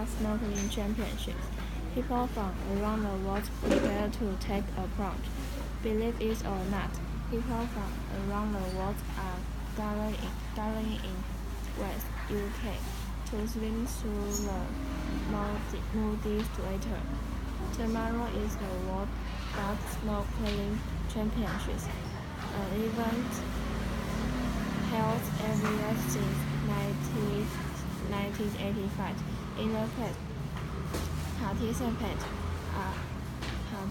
Matcha Snorkeling Championships. People from around the world prepare to take a plunge. Believe it or not, people from around the world are gathering in, gathering in West UK to swim through the Moody Straits. Tomorrow is the World Dark Snorkeling Championships, an event held every year since 19, 1985. In the past, participants, uh,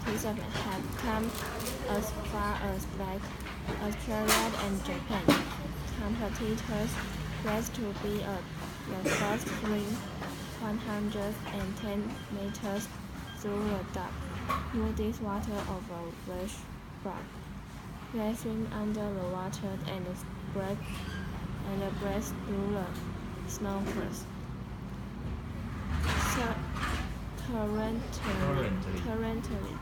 participants have come as far as like Australia and Japan. Competitors race to be a, the first swim 110 meters through the dark, muddy water of a Welsh rock. Swim under the water and break and break through the snorkels. So, currently,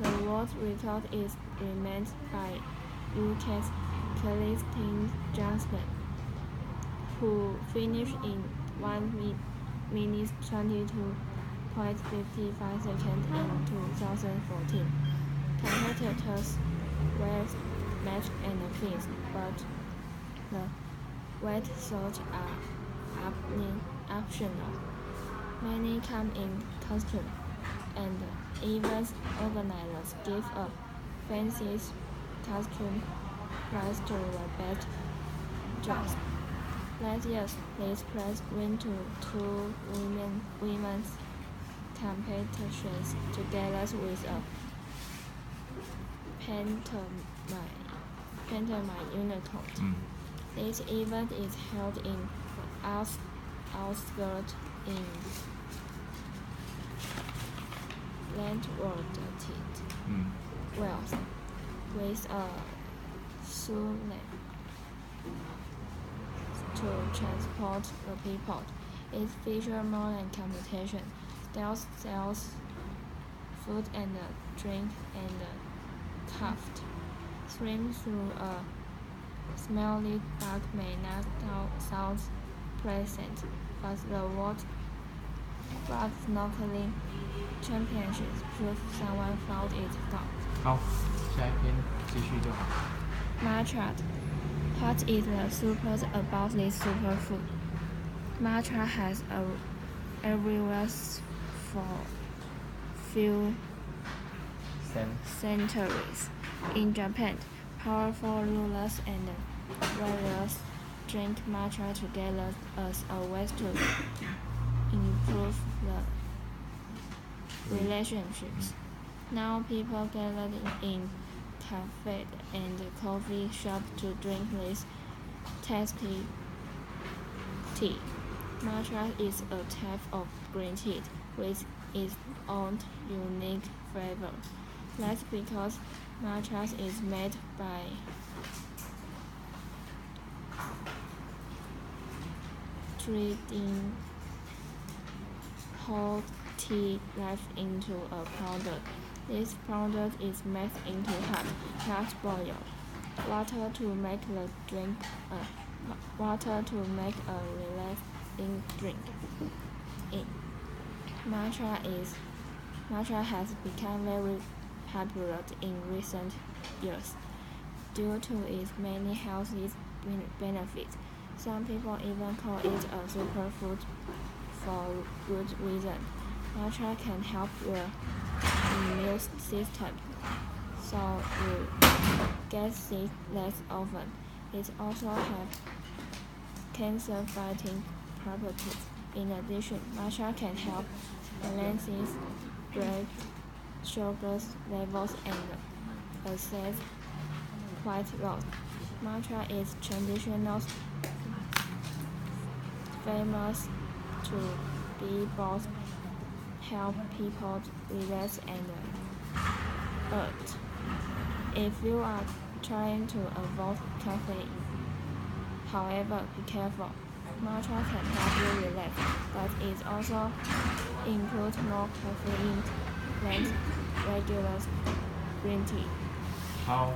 the world record is remained by UK's Celestine Johnston, who finished in 1 minute 22.55 seconds in 2014. Competitors were matched and fixed, but the wetsuits are optional. Many come in costume, and event organizers give a fancy costume prize to the best dressed. Last year, this prize went to two women, women's competitions together with a pantomime, pantomime unicorn. Mm. This event is held in the outs- outskirts in Landward, Mm. Wales, with uh, a tsunami to transport the people. It features more than competition. Sales sells food and uh, drink and uh, craft. Swim through a smelly dark may not sound pleasant, but the World Rock Snorkeling Championships prove someone found it not. 好，下一篇继续就好。 Matcha. What is the super about this superfood? Matcha has a everywhere for few 三 centuries. In Japan, powerful rulers and warriors drink matcha together as a way to improve the relationships. Now people gather in cafes and coffee shops to drink this tasty tea. Matcha is a type of green tea with its own unique flavor. That's because matcha is made by treating whole tea left into a powder. This powder is made into hot, not boiled water to make the drink. Uh, water to make a relaxing drink. In matcha is matcha has become very popular in recent years due to its many health benefits. Some people even call it a superfood for good reason. Matcha can help your immune system, so you get sick less often. It also has cancer-fighting properties. In addition, matcha can help balance blood sugar levels and assess weight loss. Matcha is traditional famous to be both help people relax and eat. If you are trying to avoid caffeine, however, be careful. Matcha can help you relax, but it also includes more caffeine than regular green tea. 好，